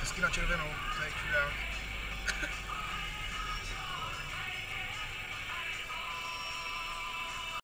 hezky na červenou, tady chvíle.